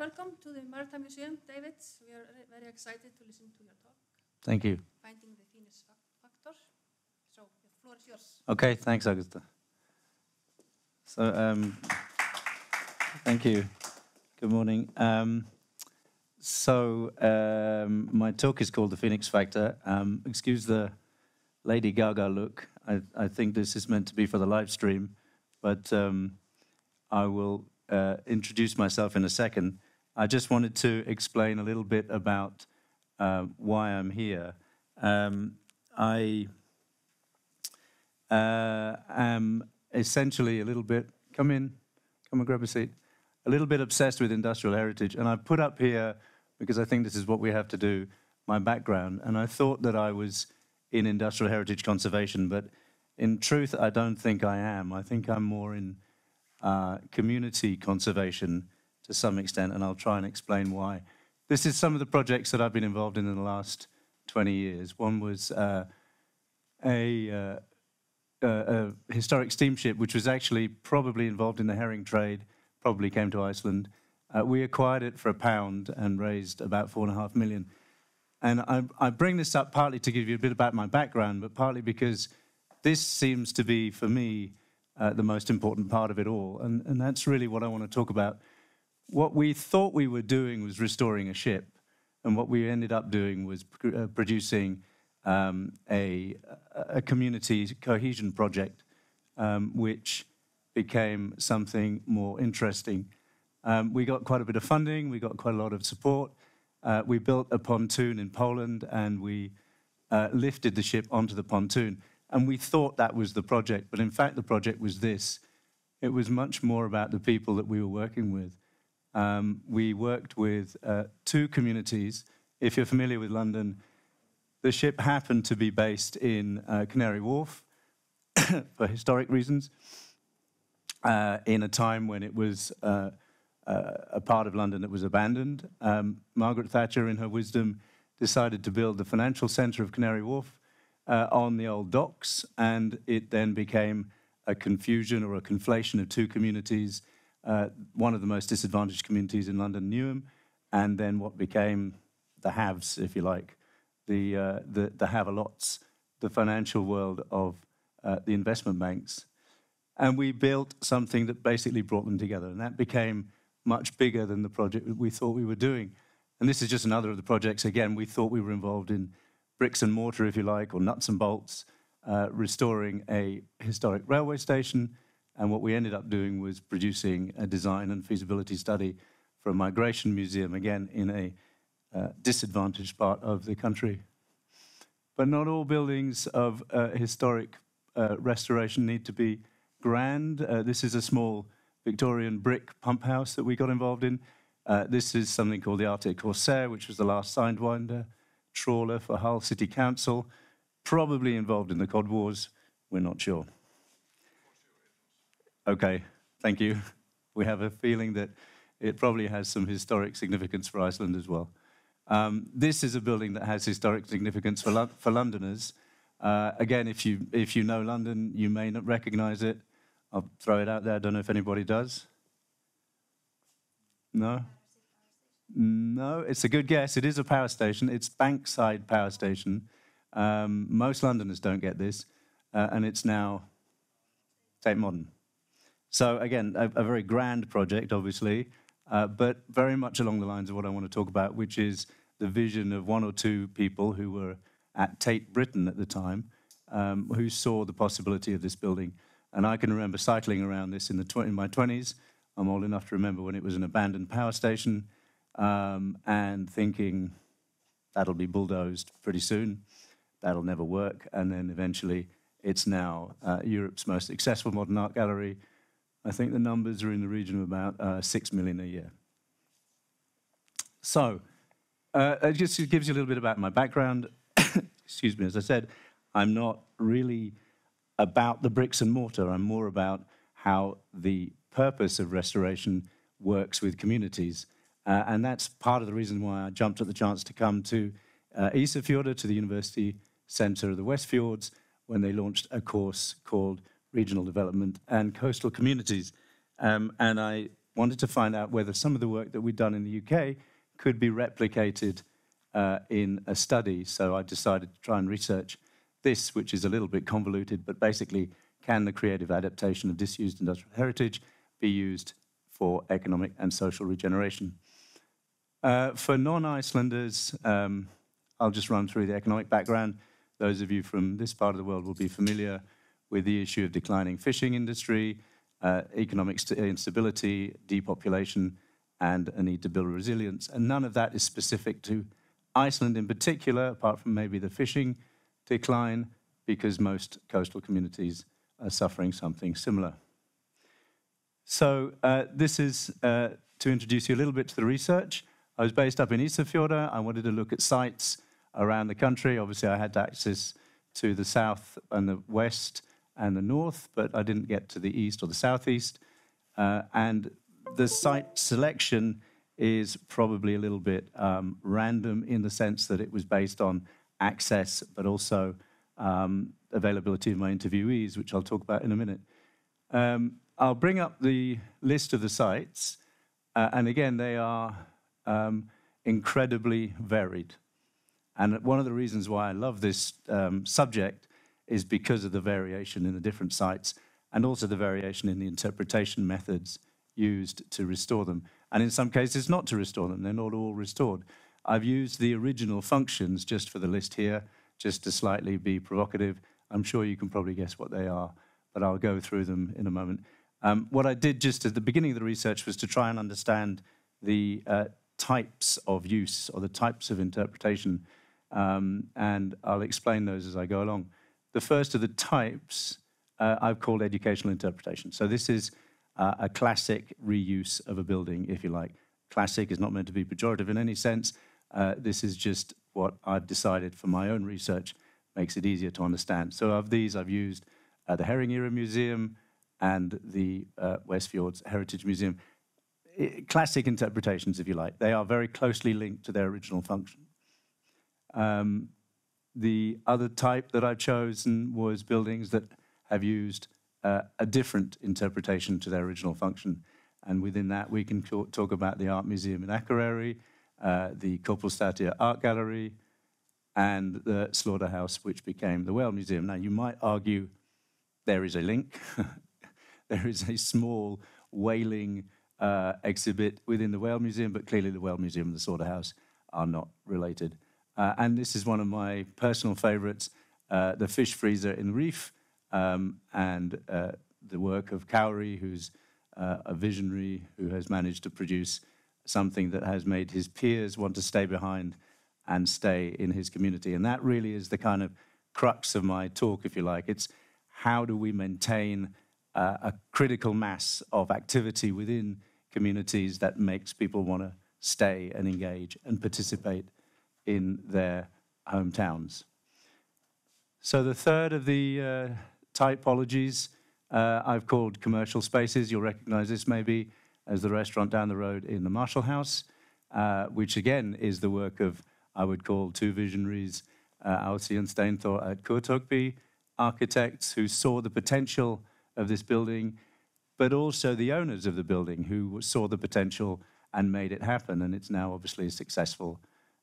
welcome to the Maritime Museum, David. We are very excited to listen to your talk. Thank you. Finding the Phoenix Factor. So the floor is yours. Okay, thanks, Augusta. So, um, thank you. Good morning. Um, so, um, my talk is called The Phoenix Factor. Um, excuse the Lady Gaga look. I, I, think this is meant to be for the live stream, but um, I will uh, introduce myself in a second. I just wanted to explain a little bit about uh, why I'm here. Um, I uh, am essentially a little bit, come in, come and grab a seat, a little bit obsessed with industrial heritage. And I put up here, because I think this is what we have to do, my background. And I thought that I was in industrial heritage conservation, but in truth, I don't think I am. I think I'm more in uh, community conservation to some extent, and I'll try and explain why. This is some of the projects that I've been involved in in the last 20 years. One was uh, a, uh, a, historic steamship, which was actually probably involved in the herring trade, probably came to Iceland. Uh, we acquired it for a pound and raised about four and a half million. And I, I bring this up partly to give you a bit about my background, but partly because this seems to be, for me, uh, the most important part of it all. And, and that's really what I want to talk about. What we thought we were doing was restoring a ship, and what we ended up doing was uh, producing um, a, a, community cohesion project, um, which became something more interesting. Um, we got quite a bit of funding, we got quite a lot of support. Uh, we built a pontoon in Poland and we uh, lifted the ship onto the pontoon. And we thought that was the project, but in fact, the project was this. It was much more about the people that we were working with. Um, we worked with uh, two communities. If you're familiar with London, the ship happened to be based in uh, Canary Wharf for historic reasons, uh, in a time when it was uh, uh, a part of London that was abandoned. Um, Margaret Thatcher, in her wisdom, decided to build the financial centre of Canary Wharf uh, on the old docks, and it then became a confusion or a conflation of two communities. Uh, one of the most disadvantaged communities in London, Newham, and then what became the haves, if you like, the uh, the, the have-a-lots, the financial world of uh, the investment banks, and we built something that basically brought them together, and that became much bigger than the project we thought we were doing. And this is just another of the projects. Again, we thought we were involved in bricks and mortar, if you like, or nuts and bolts, uh, restoring a historic railway station. And what we ended up doing was producing a design and feasibility study for a migration museum, again, in a uh, disadvantaged part of the country. But not all buildings of uh, historic uh, restoration need to be grand. Uh, this is a small Victorian brick pump house that we got involved in. Uh, this is something called the Arctic Corsair, which was the last Sidewinder trawler for Hull City Council, probably involved in the Cod Wars. We're not sure. Okay, thank you. We have a feeling that it probably has some historic significance for Iceland as well. Um, this is a building that has historic significance for, Lo for Londoners. Uh, again, if you, if you know London, you may not recognize it. I'll throw it out there. I don't know if anybody does. No? No, it's a good guess. It is a power station. It's Bankside Power Station. Um, most Londoners don't get this, uh, and it's now Tate Modern. So again, a, a very grand project, obviously, uh, but very much along the lines of what I want to talk about, which is the vision of one or two people who were at Tate Britain at the time, um, who saw the possibility of this building. And I can remember cycling around this in, the in my 20s. I'm old enough to remember when it was an abandoned power station um, and thinking that'll be bulldozed pretty soon, that'll never work, and then eventually it's now uh, Europe's most successful modern art gallery. I think the numbers are in the region of about uh, six million a year. So, uh, it just gives you a little bit about my background. Excuse me, as I said, I'm not really about the bricks and mortar. I'm more about how the purpose of restoration works with communities. Uh, and that's part of the reason why I jumped at the chance to come to uh, Ísafjörður, to the University Centre of the Westfjords, when they launched a course called Regional Development and Coastal Communities. Um, and I wanted to find out whether some of the work that we'd done in the UK could be replicated uh, in a study. So I decided to try and research this, which is a little bit convoluted, but basically, can the creative adaptation of disused industrial heritage be used for economic and social regeneration? Uh, for non-Icelanders, um, I'll just run through the economic background. Those of you from this part of the world will be familiar with the issue of declining fishing industry, uh, economic instability, depopulation, and a need to build resilience. And none of that is specific to Iceland in particular, apart from maybe the fishing decline, because most coastal communities are suffering something similar. So uh, this is uh, to introduce you a little bit to the research. I was based up in Ísafjörður. I wanted to look at sites around the country. Obviously, I had access to the south and the west and the north, but I didn't get to the east or the southeast. Uh, and the site selection is probably a little bit um, random in the sense that it was based on access, but also um, availability of my interviewees, which I'll talk about in a minute. Um, I'll bring up the list of the sites, uh, and again, they are um, incredibly varied. And one of the reasons why I love this um, subject is because of the variation in the different sites and also the variation in the interpretation methods used to restore them. And in some cases, not to restore them. They're not all restored. I've used the original functions just for the list here, just to slightly be provocative. I'm sure you can probably guess what they are, but I'll go through them in a moment. Um, what I did just at the beginning of the research was to try and understand the uh, types of use or the types of interpretation, um, and I'll explain those as I go along. The first of the types uh, I've called educational interpretation. So this is uh, a classic reuse of a building, if you like. Classic is not meant to be pejorative in any sense. Uh, this is just what I've decided for my own research makes it easier to understand. So of these, I've used uh, the Herring Era Museum and the uh, Westfjords Heritage Museum classic interpretations, if you like. They are very closely linked to their original function. Um, the other type that I've chosen was buildings that have used uh, a different interpretation to their original function. And within that, we can talk about the Art Museum in Akureyri, uh, the Kopelstatia Art Gallery, and the slaughterhouse, which became the Whale Museum. Now, you might argue there is a link. there is a small whaling uh, exhibit within the Whale Museum, but clearly the Whale Museum and the Slaughterhouse are not related. Uh, and this is one of my personal favorites, uh, the fish freezer in Rif, um, and uh, the work of Kári, who's uh, a visionary who has managed to produce something that has made his peers want to stay behind and stay in his community. And that really is the kind of crux of my talk, if you like. It's how do we maintain uh, a critical mass of activity within communities that makes people want to stay and engage and participate in their hometowns. So the third of the uh, typologies uh, I've called commercial spaces. You'll recognize this maybe as the restaurant down the road in the Marshall House, uh, which again is the work of, I would call, two visionaries, uh, Aussie and Steinthor at Kurt og Pí, architects who saw the potential of this building but also the owners of the building who saw the potential and made it happen. And it's now obviously a successful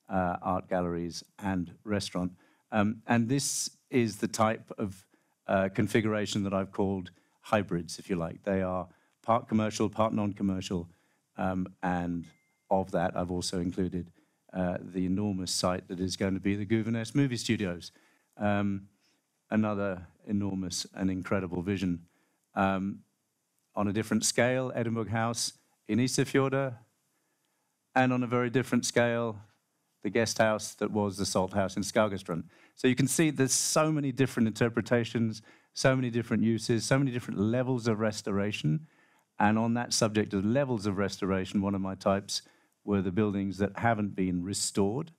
uh, art galleries and restaurant. Um, and this is the type of uh, configuration that I've called hybrids, if you like. They are part commercial, part non-commercial, um, and of that, I've also included uh, the enormous site that is going to be the Gufunes Movie Studios. Um, another enormous and incredible vision. Um, on a different scale, Edinburgh House in Ísafjörður, and on a very different scale, the guest house that was the Salt House in Skagastrand. So you can see there's so many different interpretations, so many different uses, so many different levels of restoration. And on that subject of levels of restoration, one of my types were the buildings that haven't been restored,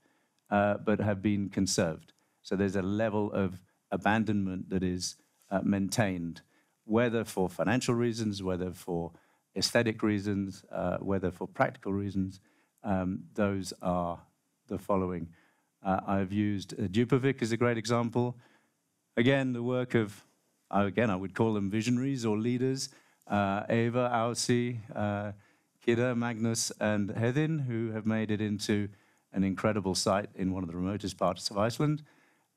uh, but have been conserved. So there's a level of abandonment that is uh, maintained whether for financial reasons, whether for aesthetic reasons, uh, whether for practical reasons, um, those are the following. Uh, I've used uh, Djupavik as a great example. Again, the work of, uh, again, I would call them visionaries or leaders. Uh, Eva Aussie, uh, Kida, Magnus, and Hedin, who have made it into an incredible site in one of the remotest parts of Iceland,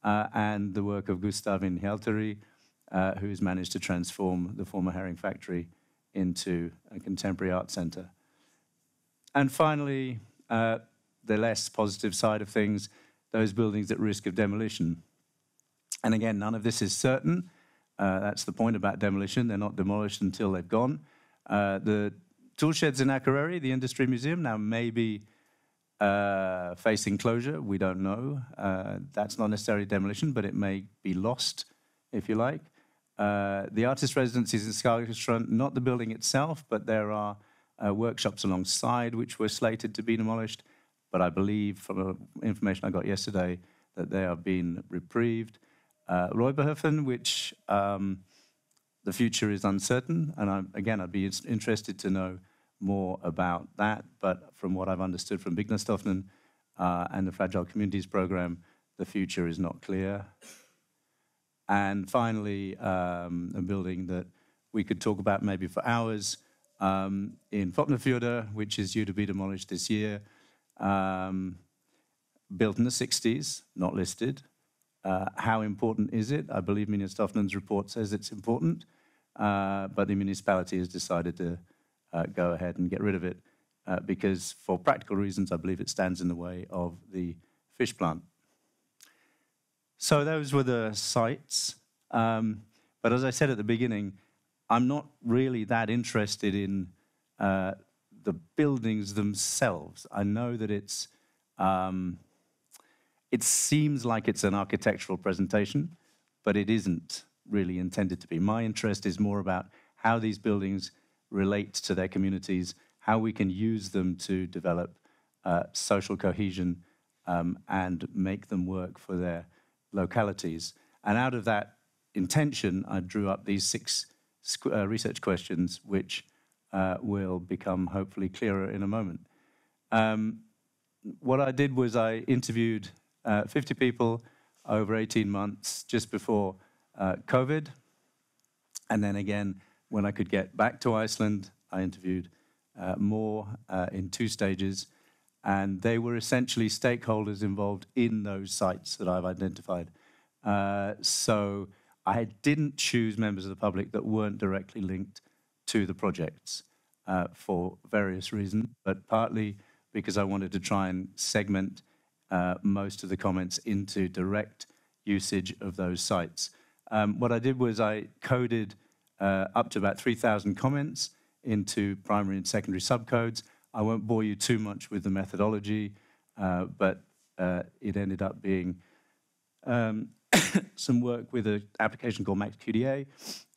uh, and the work of Gustavin Hjalteyri, uh, who has managed to transform the former herring factory into a contemporary art centre. And finally, uh, the less positive side of things, those buildings at risk of demolition. And again, none of this is certain. Uh, that's the point about demolition. They're not demolished until they've gone. Uh, the tool sheds in Akureyri, the industry museum, now may be uh, facing closure. We don't know. Uh, that's not necessarily demolition, but it may be lost, if you like. Uh, the artist residencies in Skagastrand, not the building itself, but there are uh, workshops alongside which were slated to be demolished. But I believe, from information I got yesterday, that they are being reprieved. Uh, which um, the future is uncertain, and I, again, I'd be interested to know more about that. But from what I've understood from Byggðastofnun uh, and the Fragile Communities Program, the future is not clear. And finally, um, a building that we could talk about maybe for hours um, in Vopnafjörður, which is due to be demolished this year. Um, built in the 60s, not listed. Uh, how important is it? I believe Minjastofnun's report says it's important, uh, but the municipality has decided to uh, go ahead and get rid of it uh, because, for practical reasons, I believe it stands in the way of the fish plant. So those were the sites. Um, but as I said at the beginning, I'm not really that interested in uh, the buildings themselves. I know that it's um, it seems like it's an architectural presentation, but it isn't really intended to be. My interest is more about how these buildings relate to their communities, how we can use them to develop uh, social cohesion um, and make them work for their localities. And out of that intention, I drew up these six uh, research questions, which uh, will become hopefully clearer in a moment. Um, what I did was I interviewed uh, 50 people over 18 months just before uh, COVID. And then again, when I could get back to Iceland, I interviewed uh, more uh, in two stages. And they were essentially stakeholders involved in those sites that I've identified. Uh, so I didn't choose members of the public that weren't directly linked to the projects uh, for various reasons, but partly because I wanted to try and segment uh, most of the comments into direct usage of those sites. Um, what I did was I coded uh, up to about 3,000 comments into primary and secondary subcodes. I won't bore you too much with the methodology, uh, but uh, it ended up being um, some work with an application called MaxQDA,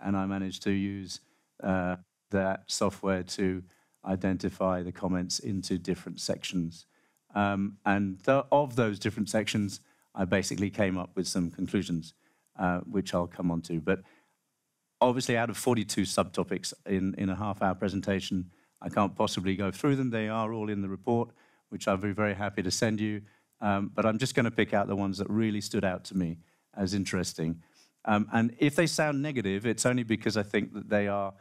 and I managed to use uh, that software to identify the comments into different sections. Um, and the, of those different sections, I basically came up with some conclusions, uh, which I'll come on to. But obviously, out of 42 subtopics in, in a half hour presentation, I can't possibly go through them. They are all in the report, which I'll be very happy to send you. Um, but I'm just going to pick out the ones that really stood out to me as interesting. Um, and if they sound negative, it's only because I think that they are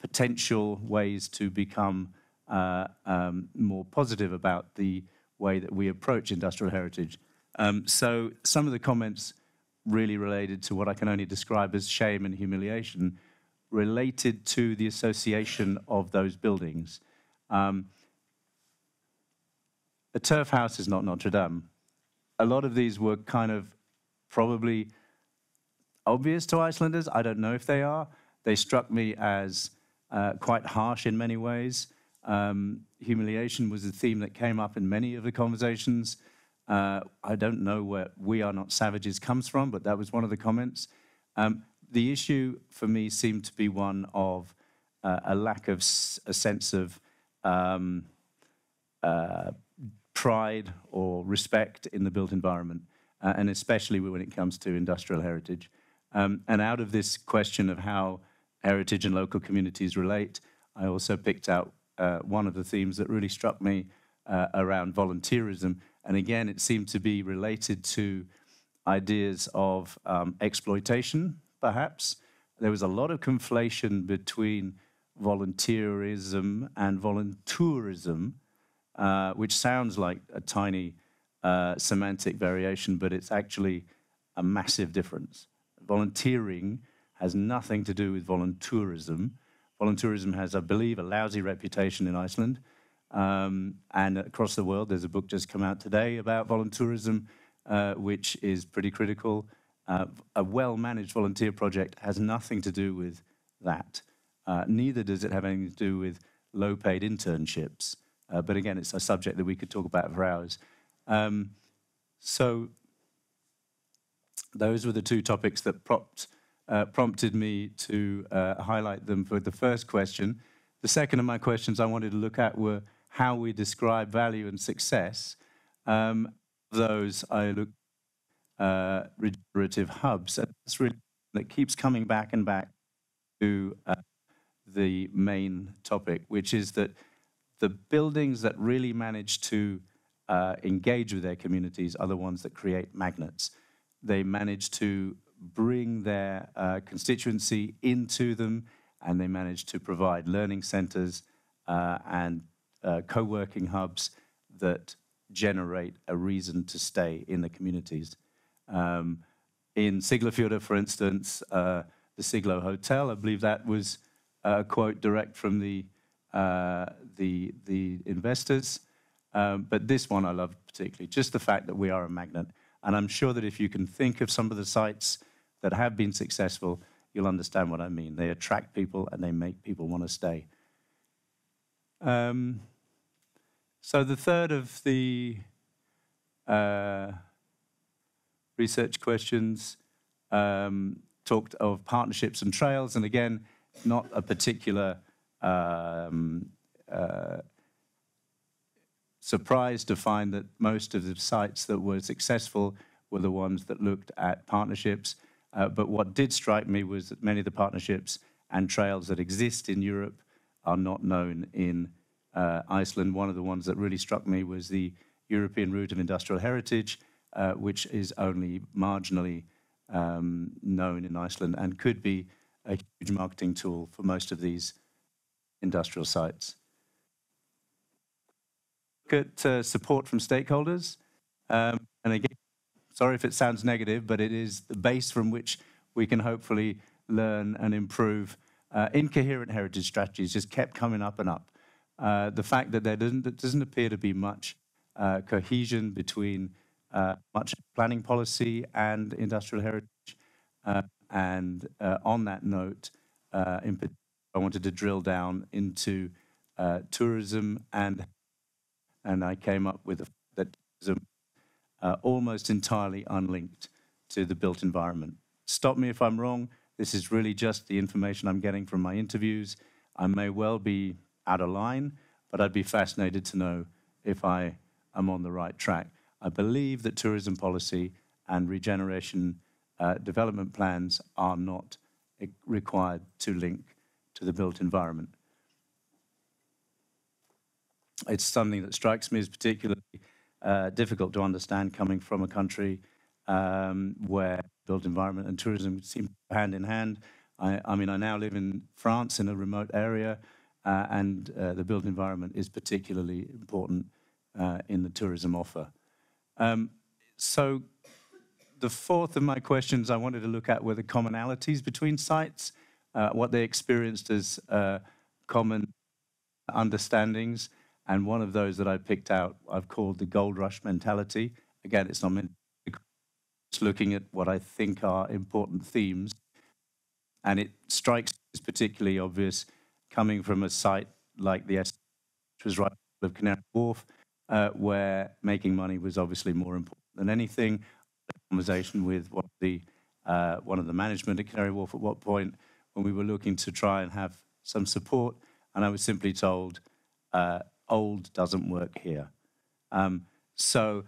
potential ways to become uh, um, more positive about the way that we approach industrial heritage. Um, so some of the comments really related to what I can only describe as shame and humiliation related to the association of those buildings. Um, a turf house is not Notre Dame. A lot of these were kind of probably obvious to Icelanders. I don't know if they are. They struck me as uh, quite harsh in many ways. Um, humiliation was a theme that came up in many of the conversations. Uh, I don't know where we are not savages comes from, but that was one of the comments. Um, the issue for me seemed to be one of uh, a lack of a sense of um, uh, pride or respect in the built environment uh, and especially when it comes to industrial heritage. Um, and out of this question of how heritage and local communities relate, I also picked out uh, one of the themes that really struck me uh, around volunteerism. And again, it seemed to be related to ideas of um, exploitation, perhaps. There was a lot of conflation between volunteerism and voluntourism, uh, which sounds like a tiny uh, semantic variation, but it's actually a massive difference. Volunteering has nothing to do with voluntourism. Voluntourism has, I believe, a lousy reputation in Iceland um, and across the world. There's a book just come out today about voluntourism, uh, which is pretty critical. Uh, a well-managed volunteer project has nothing to do with that. Uh, neither does it have anything to do with low-paid internships. Uh, but again, it's a subject that we could talk about for hours. Um, so those were the two topics that propped, uh, prompted me to uh, highlight them for the first question. The second of my questions I wanted to look at were how we describe value and success. Um, those I look uh, regenerative hubs. That's really that keeps coming back and back to uh, the main topic, which is that the buildings that really manage to uh, engage with their communities are the ones that create magnets. They manage to bring their uh, constituency into them, and they manage to provide learning centers uh, and uh, co-working hubs that generate a reason to stay in the communities. Um, in Siglufjordur, for instance, uh, the Siglo Hotel, I believe that was a quote direct from the, uh, the, the investors. Um, but this one I love particularly, just the fact that we are a magnet. And I'm sure that if you can think of some of the sites that have been successful, you'll understand what I mean. They attract people and they make people want to stay. Um, so the third of the uh, research questions um, talked of partnerships and trails, and again, not a particular um, uh, surprise to find that most of the sites that were successful were the ones that looked at partnerships. Uh, but what did strike me was that many of the partnerships and trails that exist in Europe are not known in uh, Iceland. One of the ones that really struck me was the European Route of Industrial Heritage, uh, which is only marginally um, known in Iceland and could be a huge marketing tool for most of these industrial sites. At uh, support from stakeholders. Um, and again, sorry if it sounds negative, but it is the base from which we can hopefully learn and improve. Uh, incoherent heritage strategies just kept coming up and up. Uh, the fact that there doesn't, doesn't appear to be much uh, cohesion between uh, much planning policy and industrial heritage. Uh, and on that note, in I wanted to drill down into tourism and and I came up with a, that tourism um, uh, almost entirely unlinked to the built environment. Stop me if I'm wrong. This is really just the information I'm getting from my interviews. I may well be out of line, but I'd be fascinated to know if I am on the right track. I believe that tourism policy and regeneration uh, development plans are not eh, required to link to the built environment. It's something that strikes me as particularly uh, difficult to understand coming from a country um, where built environment and tourism seem hand in hand. I, I mean, I now live in France in a remote area uh, and uh, the built environment is particularly important uh, in the tourism offer. Um, so the fourth of my questions I wanted to look at were the commonalities between sites, uh, what they experienced as uh, common understandings, and one of those that I picked out I've called the gold rush mentality. Again, it's not meant it's looking at what I think are important themes, and it strikes as particularly obvious coming from a site like the S, which was right of Canary Wharf, uh, where making money was obviously more important than anything. A conversation with what the uh, one of the management at Canary Wharf at what point when we were looking to try and have some support, and I was simply told, uh, old doesn't work here. Um, so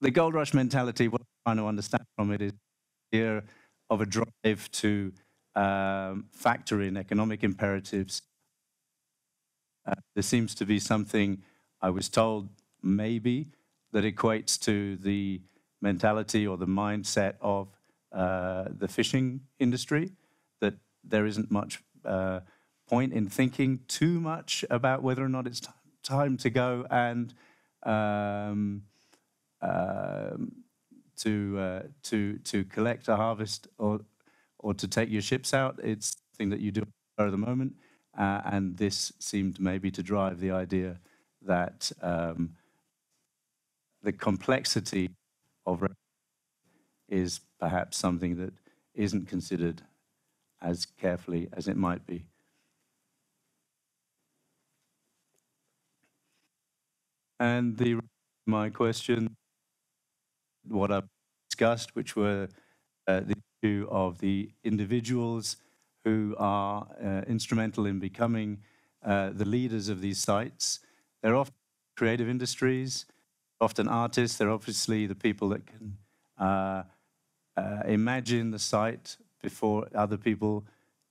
the gold rush mentality, what I'm trying to understand from it is here of a drive to um, factor in economic imperatives. Uh, there seems to be something, I was told, maybe, that equates to the mentality or the mindset of uh, the fishing industry, that there isn't much uh, point in thinking too much about whether or not it's time to go and um, um, to uh, to to collect a harvest or or to take your ships out. It's something that you do at the moment, uh, and this seemed maybe to drive the idea that um, the complexity of is perhaps something that isn't considered as carefully as it might be. And the my question, what I've discussed, which were uh, the issue of the individuals who are uh, instrumental in becoming uh, the leaders of these sites. They're often creative industries, often artists. They're obviously the people that can uh, uh, imagine the site before other people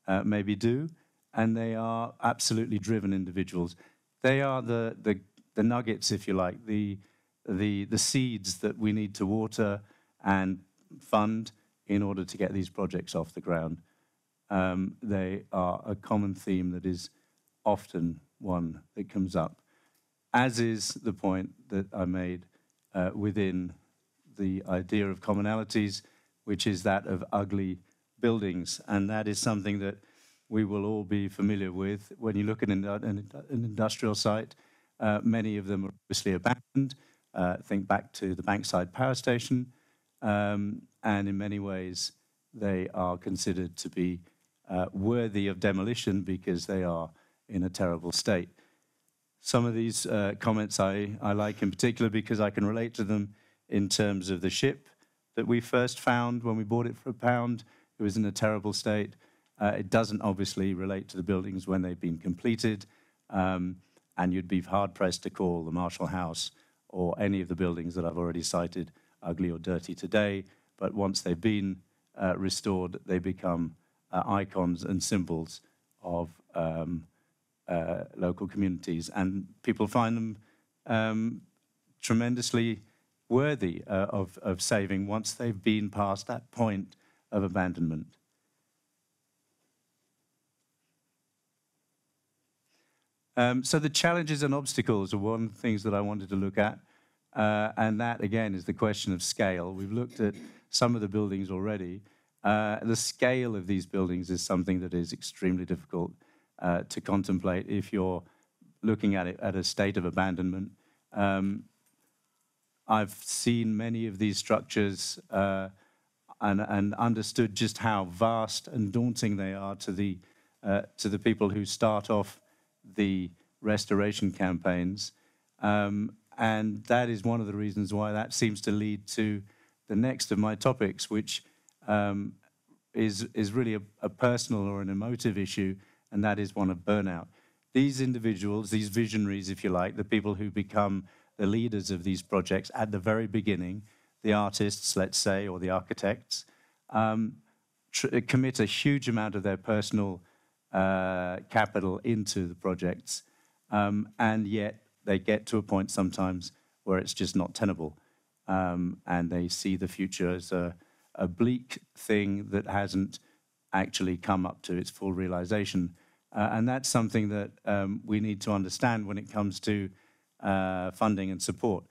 uh, maybe do, and they are absolutely driven individuals. They are the, the, the nuggets, if you like, the, the, the seeds that we need to water and fund in order to get these projects off the ground. Um, they are a common theme that is often one that comes up, as is the point that I made uh, within the idea of commonalities, which is that of ugly buildings. And that is something that we will all be familiar with. When you look at an, an, an industrial site, uh, many of them are obviously abandoned. Uh, think back to the Bankside Power Station. Um, and in many ways, they are considered to be uh, worthy of demolition because they are in a terrible state. Some of these uh, comments I, I like in particular because I can relate to them in terms of the ship that we first found when we bought it for a pound. It was in a terrible state. Uh, it doesn't obviously relate to the buildings when they've been completed, um, and you'd be hard pressed to call the Marshall House or any of the buildings that I've already cited ugly or dirty today. But once they've been uh, restored, they become uh, icons and symbols of um, uh, local communities, and people find them um, tremendously worthy uh, of, of saving once they've been past that point of abandonment. Um, so the challenges and obstacles are one of the things that I wanted to look at. Uh, and that, again, is the question of scale. We've looked at some of the buildings already. Uh, the scale of these buildings is something that is extremely difficult uh, to contemplate if you're looking at it at a state of abandonment. Um, I've seen many of these structures uh, and, and, understood just how vast and daunting they are to the, uh, to the people who start off the restoration campaigns. Um, and that is one of the reasons why that seems to lead to the next of my topics, which um, is, is really a, a personal or an emotive issue, and that is one of burnout. These individuals, these visionaries, if you like, the people who become the leaders of these projects at the very beginning, the artists, let's say, or the architects, um, commit a huge amount of their personal uh, capital into the projects, um, and yet they get to a point sometimes where it's just not tenable, um, and they see the future as a, a, bleak thing that hasn't actually come up to its full realization. Uh, and that's something that um, we need to understand when it comes to uh, funding and support.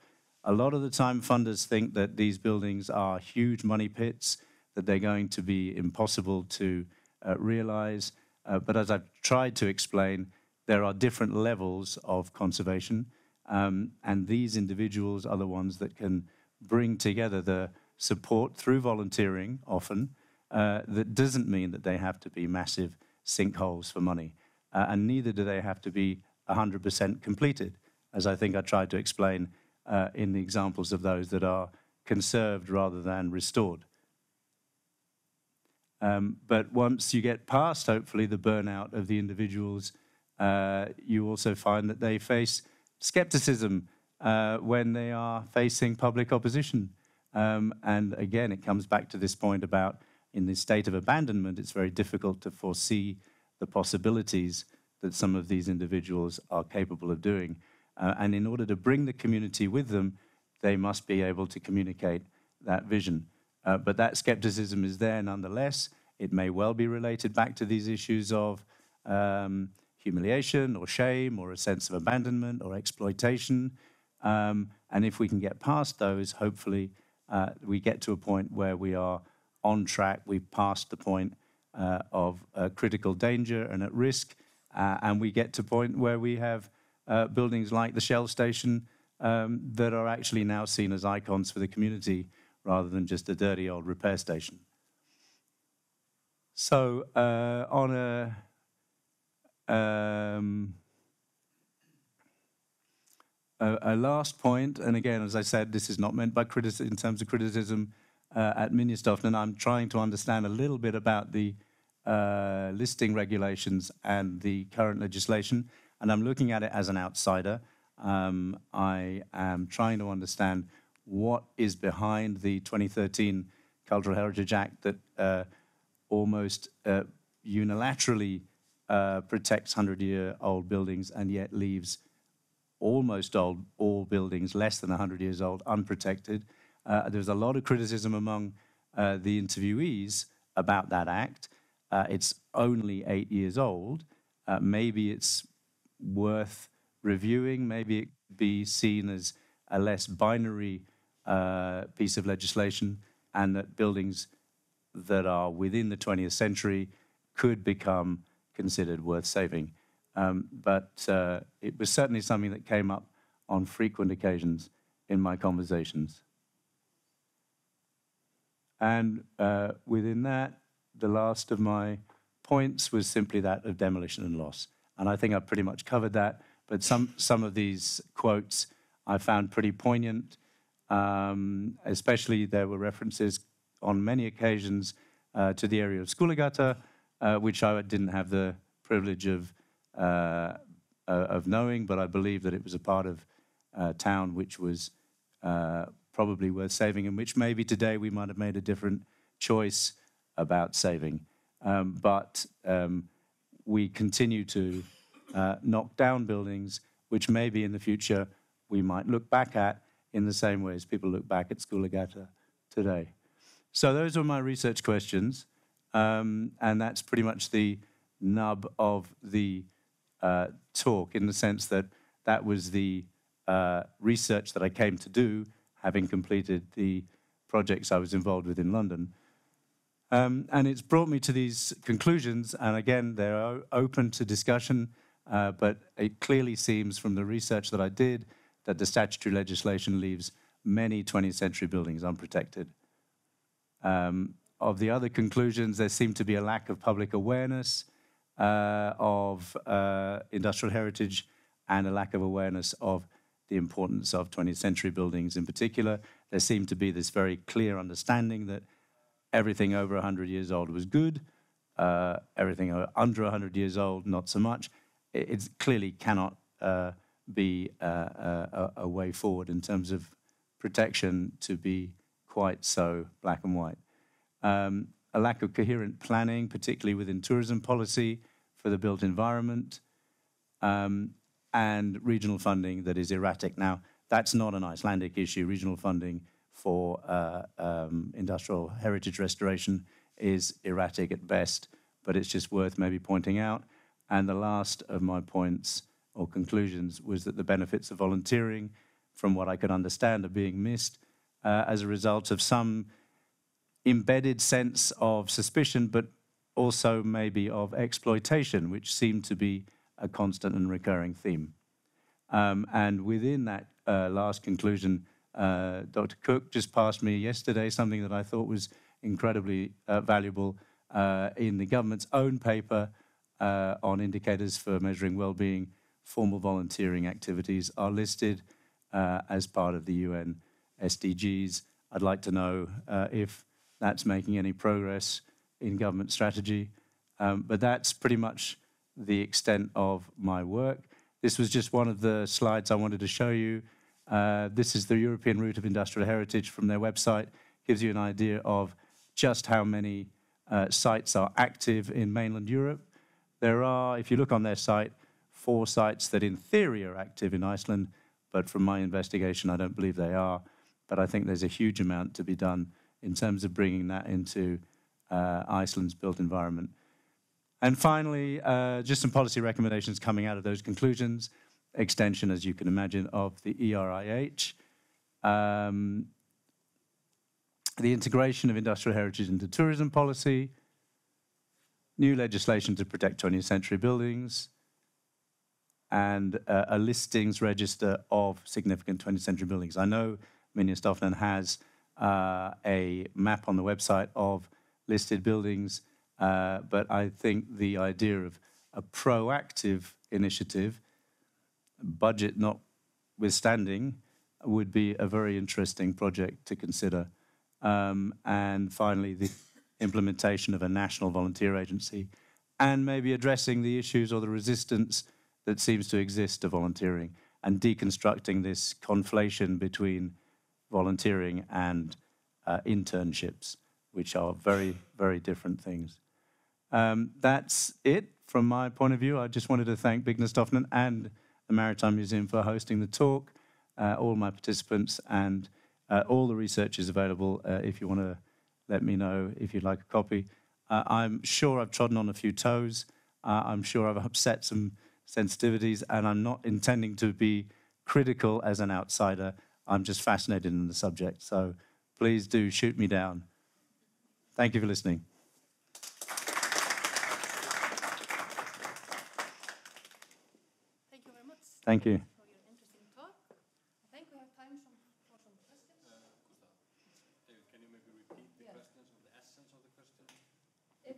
A lot of the time, funders think that these buildings are huge money pits, that they're going to be impossible to uh, realize. Uh, but as I've tried to explain, there are different levels of conservation, um, and these individuals are the ones that can bring together the support through volunteering often. Uh, that doesn't mean that they have to be massive sinkholes for money, uh, and neither do they have to be 100% completed as I think I tried to explain uh, in the examples of those that are conserved rather than restored. Um, but once you get past, hopefully, the burnout of the individuals, uh, you also find that they face skepticism uh, when they are facing public opposition. Um, and again, it comes back to this point about in this state of abandonment, it's very difficult to foresee the possibilities that some of these individuals are capable of doing. Uh, and in order to bring the community with them, they must be able to communicate that vision. Uh, but that skepticism is there nonetheless. It may well be related back to these issues of um, humiliation or shame or a sense of abandonment or exploitation. Um, and if we can get past those, hopefully uh, we get to a point where we are on track, we've passed the point uh, of critical danger and at risk, uh, and we get to a point where we have uh, buildings like the Shell station um, that are actually now seen as icons for the community rather than just a dirty old repair station. So uh, on a um, a, a, last point, and again, as I said, this is not meant by criticism in terms of criticism uh, at Minjastofnun, and I'm trying to understand a little bit about the uh, listing regulations and the current legislation, and I'm looking at it as an outsider. Um, I am trying to understand what is behind the 2013 Cultural Heritage Act that uh, almost uh, unilaterally uh, protects 100-year-old buildings and yet leaves almost old, all buildings less than 100 years old unprotected. Uh, there's a lot of criticism among uh, the interviewees about that act. Uh, it's only eight years old. Uh, maybe it's worth reviewing. Maybe it be seen as a less binary uh, piece of legislation, and that buildings that are within the 20th century could become considered worth saving. Um, but uh, it was certainly something that came up on frequent occasions in my conversations. And uh, within that, the last of my points was simply that of demolition and loss. And I think I've pretty much covered that, but some, some of these quotes I found pretty poignant. Um, especially there were references on many occasions uh, to the area of Skoolegata, uh, which I didn't have the privilege of, uh, uh, of knowing, but I believe that it was a part of uh, town which was probably worth saving and which maybe today we might have made a different choice about saving. Um, but um, we continue to uh, knock down buildings, which maybe in the future we might look back at in the same way as people look back at Skoolegata today. So those were my research questions, um, and that's pretty much the nub of the uh, talk in the sense that that was the uh, research that I came to do, having completed the projects I was involved with in London. Um, and it's brought me to these conclusions, and again, they're open to discussion, uh, but it clearly seems from the research that I did that the statutory legislation leaves many 20th century buildings unprotected. Um, of the other conclusions, there seemed to be a lack of public awareness uh, of uh, industrial heritage and a lack of awareness of the importance of 20th century buildings in particular. There seemed to be this very clear understanding that everything over 100 years old was good, uh, everything under 100 years old, not so much. It, it clearly cannot uh, be uh, a, a, way forward in terms of protection to be quite so black and white. Um, a lack of coherent planning, particularly within tourism policy for the built environment, um, and regional funding that is erratic. Now, that's not an Icelandic issue. Regional funding for uh, um, industrial heritage restoration is erratic at best, but it's just worth maybe pointing out. And the last of my points or conclusions was that the benefits of volunteering, from what I could understand, are being missed uh, as a result of some embedded sense of suspicion, but also maybe of exploitation, which seemed to be a constant and recurring theme. Um, and within that uh, last conclusion, uh, Dr. Cook just passed me yesterday something that I thought was incredibly uh, valuable uh, in the government's own paper uh, on indicators for measuring well-being formal volunteering activities are listed uh, as part of the UN SDGs. I'd like to know uh, if that's making any progress in government strategy. Um, but that's pretty much the extent of my work. This was just one of the slides I wanted to show you. Uh, this is the European Route of Industrial Heritage from their website. Gives you an idea of just how many uh, sites are active in mainland Europe. There are, if you look on their site, four sites that in theory are active in Iceland, but from my investigation, I don't believe they are. But I think there's a huge amount to be done in terms of bringing that into uh, Iceland's built environment. And finally, uh, just some policy recommendations coming out of those conclusions. Extension, as you can imagine, of the ERIH. Um, the integration of industrial heritage into tourism policy. New legislation to protect 20th century buildings. And uh, a listings register of significant 20th century buildings. I know Minja has uh, a map on the website of listed buildings uh, but I think the idea of a proactive initiative, budget notwithstanding, would be a very interesting project to consider. Um, and finally, the implementation of a national volunteer agency and maybe addressing the issues or the resistance that seems to exist to volunteering and deconstructing this conflation between volunteering and uh, internships, which are very, very different things. Um, that's it from my point of view. I just wanted to thank Byggðastofnun and the Maritime Museum for hosting the talk, uh, all my participants, and uh, all the research is available uh, if you want to let me know if you'd like a copy. Uh, I'm sure I've trodden on a few toes. Uh, I'm sure I've upset some sensitivities, and I'm not intending to be critical as an outsider. I'm just fascinated in the subject. So please do shoot me down. Thank you for listening. Thank you. Very much. Thank you. Thank you for your interesting talk. I think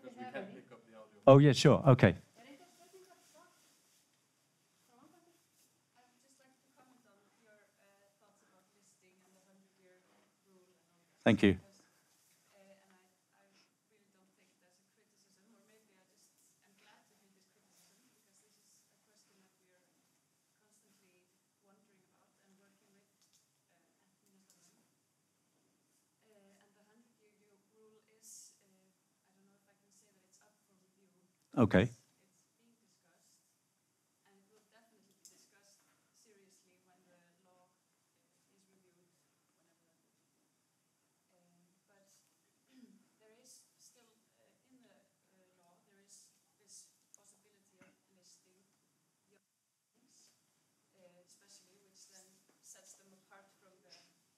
we have for you. Okay. It's it's being discussed, and it will definitely be discussed seriously when the law uh, is reviewed, whenever that will be. Um, But there is still, uh, in the uh, law, there is this possibility of listing young things, uh, especially, which then sets them apart from the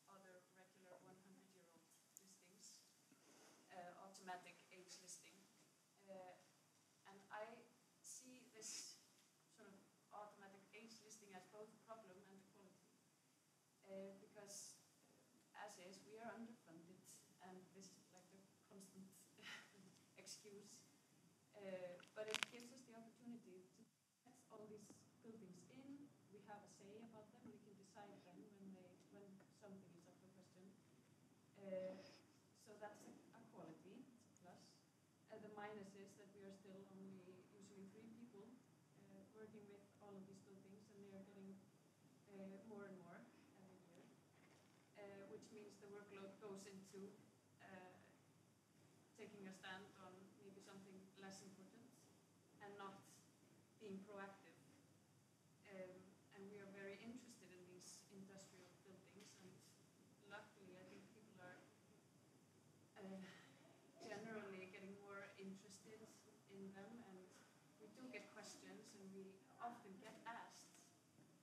other regular 100-year-old listings, uh, automatic age listing. Uh, And I see this sort of automatic age listing as both a problem and a quality. Uh, as is, we are underfunded, and this is like the constant excuse. Uh, But it gives us the opportunity to get all these buildings in, we have a say about them, we can decide then when they, when something is up for question. Uh, So that's a a quality, it's a plus. Uh, the minus is that we are still only usually three people uh, working with all of these buildings, and they are getting uh, more and more every year, uh, which means the workload goes into uh, taking a stand on maybe something less important and not being proactive. Um, and we are very interested in these industrial buildings, and luckily, I think people are uh, generally getting more interested in them, and we do get questions, and we often get asked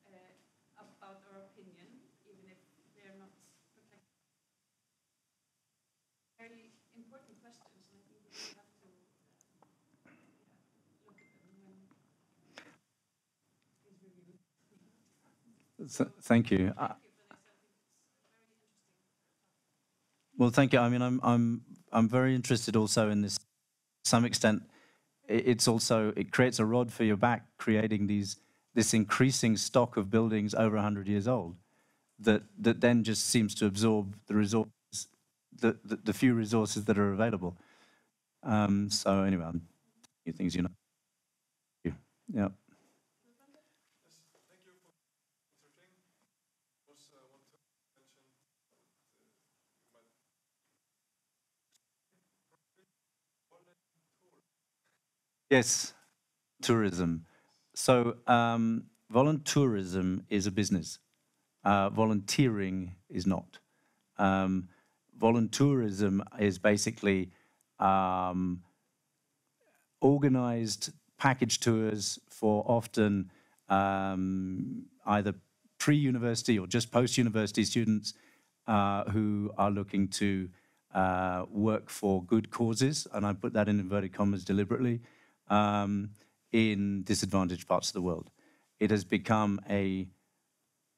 uh, about our opinion, even if they're not protected. Very important questions, and I think we really have to uh, yeah, look at them when it's reviewed. Th- thank you. Uh. Well, thank you. I mean, I'm I'm I'm very interested also in this. Some extent, it's also it creates a rod for your back, creating these this increasing stock of buildings over 100 years old, that that then just seems to absorb the resources, the the, the few resources that are available. Um, so anyway, I'm, things you know. Yeah. Yes, thank you for interesting. Was uh, one to mention that uh, you might Yes, tourism. So um, voluntourism is a business. Uh, volunteering is not. Um, voluntourism is basically um, organized package tours for often um, either pre-university or just post-university students uh, who are looking to uh, work for good causes, and I put that in inverted commas deliberately, um, in disadvantaged parts of the world. It has become a,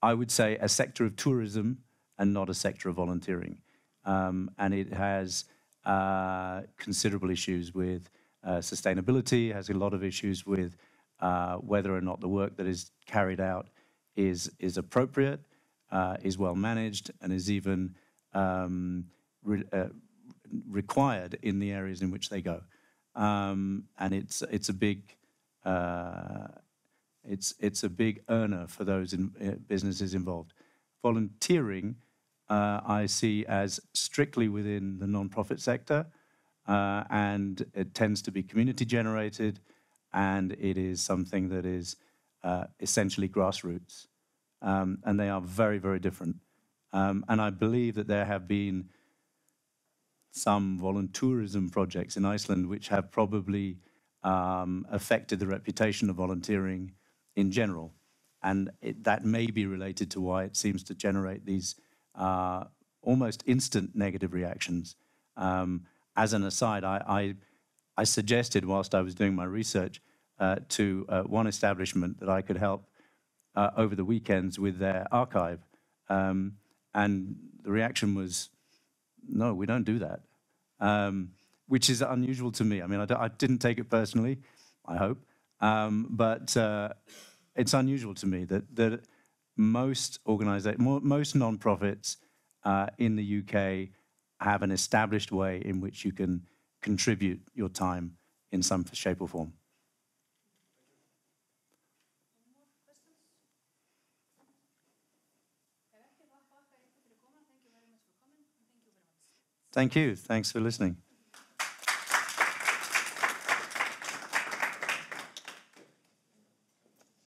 I would say, a sector of tourism and not a sector of volunteering. Um, and it has uh, considerable issues with uh, sustainability, has a lot of issues with uh, whether or not the work that is carried out is, is appropriate, uh, is well managed, and is even um, re uh, required in the areas in which they go. Um, and it's, it's a big, uh, it's, it's a big earner for those in, uh, businesses involved. Volunteering, uh, I see as strictly within the non-profit sector, uh, and it tends to be community generated, and it is something that is uh, essentially grassroots. Um, and they are very, very different. Um, and I believe that there have been some voluntourism projects in Iceland which have probably um, affected the reputation of volunteering in general. And it, that may be related to why it seems to generate these uh, almost instant negative reactions. Um, as an aside, I, I, I, suggested whilst I was doing my research uh, to uh, one establishment that I could help uh, over the weekends with their archive. Um, and the reaction was, no, we don't do that, um, which is unusual to me. I mean, I, I didn't take it personally, I hope, um, but uh, it's unusual to me that, that most organizations, most non-profits uh, in the UK have an established way in which you can contribute your time in some shape or form. Thank you. Thanks for listening.